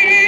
Daddy.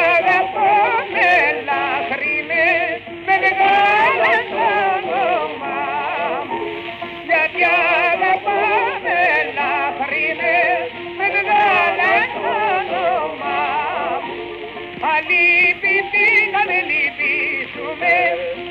lipi, fina me lipi, shume.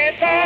Get down.